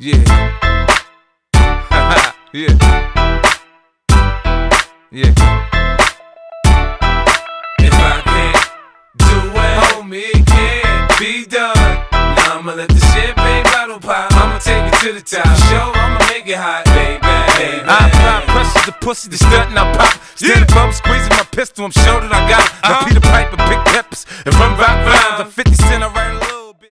Yeah. yeah. Yeah. If I can't do it, homie, it can't be done. Now I'ma let the champagne bottle pop. I'ma take it to the top. Show, I'ma make it hot, baby. baby. I apply pressure to pussy, the stunt and I pop. Standing yeah. above, squeezing my pistol, I'm sure that I got it. Uh-huh. Peter Piper, pick peppers, and run rock rounds. I'm uh-huh. 50